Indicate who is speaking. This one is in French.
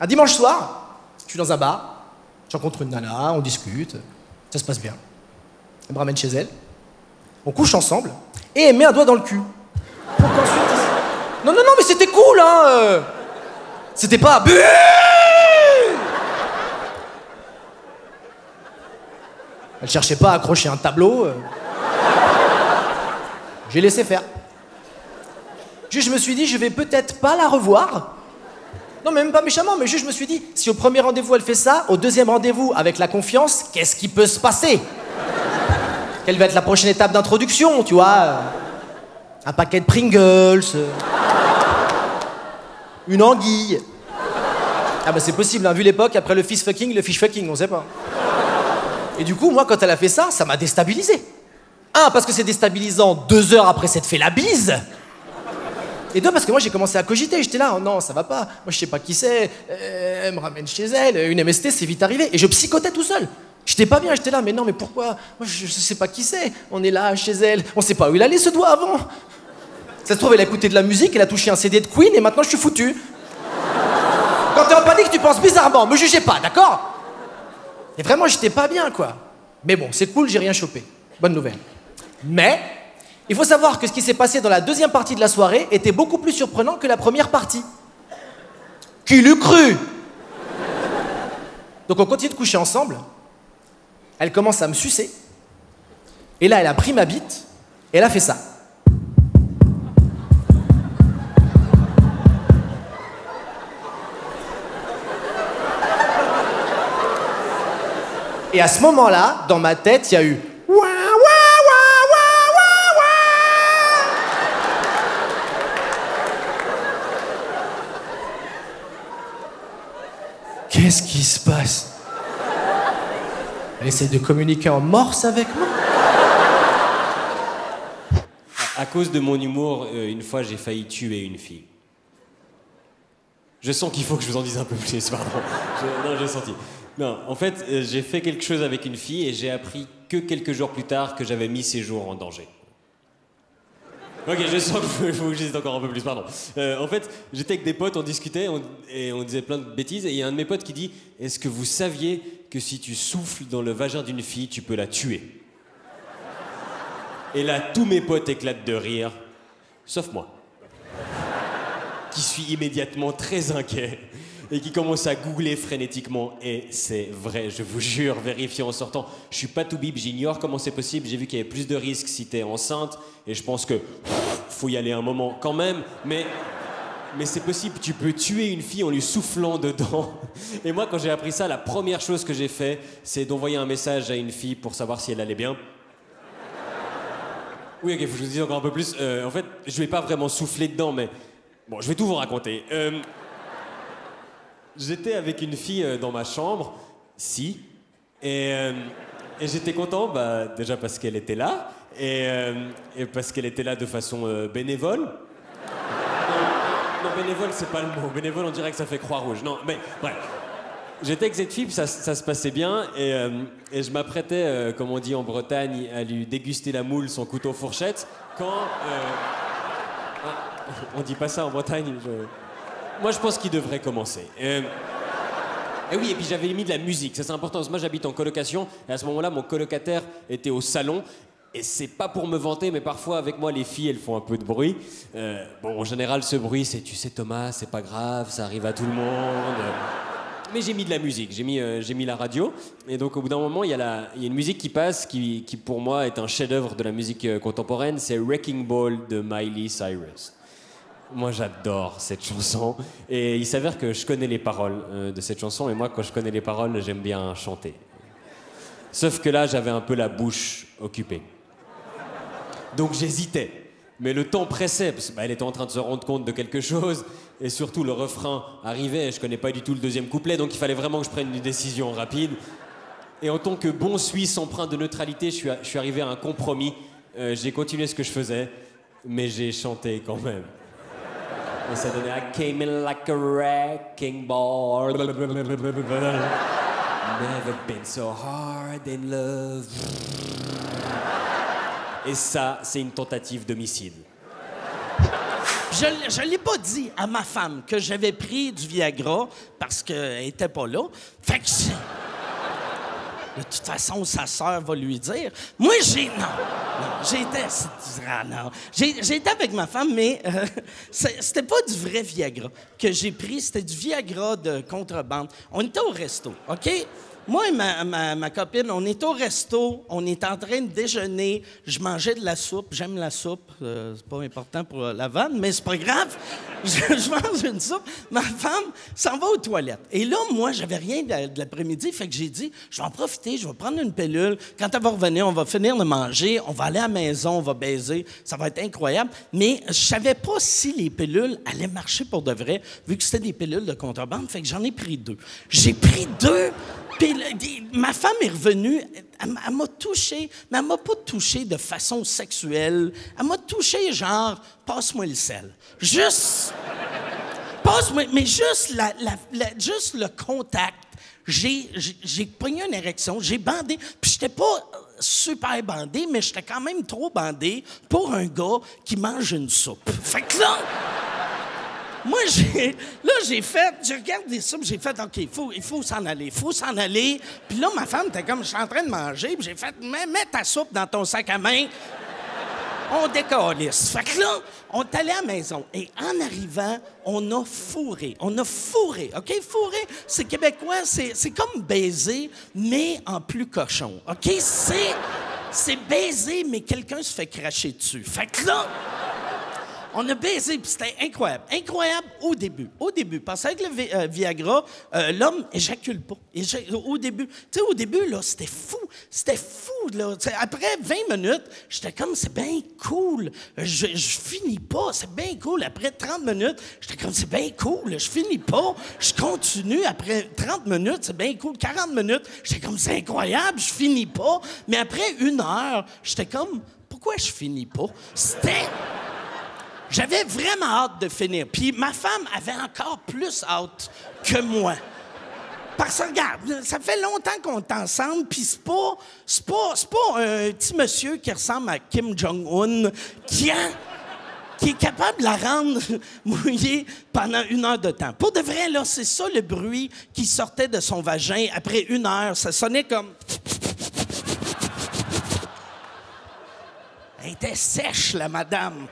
Speaker 1: Un dimanche soir, je suis dans un bar, je rencontre une nana, on discute, ça se passe bien. Elle me ramène chez elle, on couche ensemble, et elle met un doigt dans le cul. Pour qu'ensuite... Non, non, non, mais c'était cool, hein euh. C'était pas... Elle cherchait pas à accrocher un tableau. euh. J'ai laissé faire. Je me suis dit, je vais peut-être pas la revoir. Non, mais même pas méchamment, mais juste, je me suis dit, si au premier rendez-vous elle fait ça, au deuxième rendez-vous, avec la confiance, qu'est-ce qui peut se passer? Quelle va être la prochaine étape d'introduction, tu vois? Un paquet de Pringles, une anguille. Ah bah c'est possible, hein, vu l'époque, après le fish fucking, le fish fucking, on sait pas. Et du coup, moi, quand elle a fait ça, ça m'a déstabilisé. Un, parce que c'est déstabilisant deux heures après s'être fait la bise. Et deux, parce que moi, j'ai commencé à cogiter. J'étais là, oh non, ça va pas. Moi, je sais pas qui c'est. Euh, elle me ramène chez elle. Une MST, c'est vite arrivé. Et je psychotais tout seul. J'étais pas bien, j'étais là, mais non, mais pourquoi? Moi, je, je sais pas qui c'est. On est là, chez elle. On sait pas où il allait, ce doigt, avant. Ça se trouve, elle a écouté de la musique, elle a touché un CD de Queen, et maintenant, je suis foutu. Quand t'es en panique, tu penses bizarrement. Me jugez pas, d'accord? Et vraiment, j'étais pas bien, quoi. Mais bon, c'est cool, j'ai rien chopé. Bonne nouvelle. Mais, il faut savoir que ce qui s'est passé dans la deuxième partie de la soirée était beaucoup plus surprenant que la première partie. Qui l'eût cru? Donc on continue de coucher ensemble. Elle commence à me sucer. Et là, elle a pris ma bite et elle a fait ça. Et à ce moment-là, dans ma tête, il y a eu Qu'est-ce qui se passe? Elle essaie de communiquer en morse avec moi
Speaker 2: À cause de mon humour, euh, une fois j'ai failli tuer une fille. Je sens qu'il faut que je vous en dise un peu plus, pardon. Non, j'ai senti. Non, en fait, euh, j'ai fait quelque chose avec une fille et j'ai appris que quelques jours plus tard que j'avais mis ses jours en danger. Ok, je sens qu'il faut que dise encore un peu plus, pardon. Euh, en fait, j'étais avec des potes, on discutait et on disait plein de bêtises et il y a un de mes potes qui dit Est-ce que vous saviez que si tu souffles dans le vagin d'une fille, tu peux la tuer? Et là, tous mes potes éclatent de rire, sauf moi qui suis immédiatement très inquiet et qui commence à googler frénétiquement. Et c'est vrai, je vous jure, vérifiez en sortant. Je suis pas tout bib, j'ignore comment c'est possible. J'ai vu qu'il y avait plus de risques si t'es enceinte et je pense que faut y aller un moment quand même. Mais. Mais c'est possible, tu peux tuer une fille en lui soufflant dedans. Et moi, quand j'ai appris ça, la première chose que j'ai fait, c'est d'envoyer un message à une fille pour savoir si elle allait bien. Oui, ok, faut que je vous dise encore un peu plus. Euh, en fait, je vais pas vraiment souffler dedans, mais bon, je vais tout vous raconter. Euh, J'étais avec une fille euh, dans ma chambre, si, et, euh, et j'étais content, bah, déjà parce qu'elle était là, et, euh, parce qu'elle était là de façon bénévole. Non, bénévole, c'est pas le mot. Bénévole, on dirait que ça fait Croix-Rouge. Non, mais bref. J'étais avec cette fille, ça, se passait bien, et, je m'apprêtais, comme on dit en Bretagne, à lui déguster la moule, son couteau fourchette, quand... ah, on dit pas ça en Bretagne, Moi, je pense qu'il devrait commencer. Euh, et oui, et puis j'avais mis de la musique, ça c'est important, parce que moi j'habite en colocation, et à ce moment-là, mon colocataire était au salon, et c'est pas pour me vanter, mais parfois avec moi, les filles, elles font un peu de bruit. Euh, bon, en général, ce bruit, c'est, tu sais Thomas, c'est pas grave, ça arrive à tout le monde. Mais j'ai mis de la musique, j'ai mis, euh, mis la radio, et donc au bout d'un moment, il y, y a une musique qui passe, qui, qui pour moi est un chef-d'œuvre de la musique contemporaine, c'est Wrecking Ball de Miley Cyrus. Moi, j'adore cette chanson. Et il s'avère que je connais les paroles euh, de cette chanson. Et moi, quand je connais les paroles, j'aime bien chanter. Sauf que là, j'avais un peu la bouche occupée. Donc j'hésitais. Mais le temps pressait, parce qu'elle était en train de se rendre compte de quelque chose. Et surtout, le refrain arrivait. Et je connais pas du tout le deuxième couplet. Donc il fallait vraiment que je prenne une décision rapide. Et en tant que bon Suisse empreint de neutralité, je suis, a- je suis arrivé à un compromis. Euh, j'ai continué ce que je faisais. Mais j'ai chanté quand même. Et ça donnait I came in like a wrecking ball. Never been so hard in love. Et ça, c'est une tentative d'homicide.
Speaker 3: Je ne l'ai pas dit à ma femme que j'avais pris du Viagra parce qu'elle n'était pas là. Fait que de toute façon, sa sœur va lui dire. Moi, j'ai. Non. non j'ai été. c'est- ah, été avec ma femme, mais euh, c'était pas du vrai Viagra que j'ai pris. C'était du Viagra de contrebande. On était au resto, OK? Moi et ma, copine, on est au resto, on est en train de déjeuner. Je mangeais de la soupe. J'aime la soupe. euh, c'est pas important pour euh, la vanne, mais c'est pas grave. Je, mange une soupe. Ma femme s'en va aux toilettes. Et là, moi, j'avais rien de, de l'après-midi, fait que j'ai dit, je vais en profiter, je vais prendre une pilule. Quand elle va revenir, on va finir de manger, on va aller à la maison, on va baiser. Ça va être incroyable. Mais je savais pas si les pilules allaient marcher pour de vrai, vu que c'était des pilules de contrebande. Fait que j'en ai pris deux. J'ai pris deux pilules. Ma femme est revenue, elle, m'a- touché, mais elle m'a pas touché de façon sexuelle. Elle m'a touché genre, passe-moi le sel. Juste. Passe-moi, mais juste, le contact. J'ai, pogné une érection, j'ai bandé, puis j'étais pas euh, super bandé, mais j'étais quand même trop bandé pour un gars qui mange une soupe. Fait que là, moi, j'ai, là, j'ai fait, je regarde des soupes, j'ai fait, OK, il faut, il faut s'en aller, il faut s'en aller. Puis là, ma femme était comme, je suis en train de manger, puis j'ai fait, mets, ta soupe dans ton sac à main. On décalisse. Fait que là, on est allé à la maison. Et en arrivant, on a fourré. On a fourré. OK? Fourré, c'est québécois, c'est, comme baiser, mais en plus cochon. OK? C'est, c'est baiser, mais quelqu'un se fait cracher dessus. Fait que là, on a baisé, puis c'était incroyable. Incroyable au début. Au début. Parce qu'avec le euh, Viagra, euh, l'homme éjacule pas. Au début. Tu sais, au début, là, c'était fou. C'était fou, là. Après 20 minutes, j'étais comme, c'est bien cool. Je, je finis pas. C'est bien cool. Après 30 minutes, j'étais comme, c'est bien cool. Je finis pas. Je continue. Après 30 minutes, c'est bien cool. 40 minutes, j'étais comme, c'est incroyable. Je finis pas. Mais après une heure, j'étais comme, pourquoi je finis pas? C'était. J'avais vraiment hâte de finir. Puis ma femme avait encore plus hâte que moi. Parce que regarde, ça fait longtemps qu'on est ensemble, puis c'est pas, c'est pas, pas un petit monsieur qui ressemble à Kim Jong-un qui, qui est capable de la rendre mouillée pendant une heure de temps. Pour de vrai, là, c'est ça le bruit qui sortait de son vagin après une heure. Ça sonnait comme... Elle était sèche, la madame.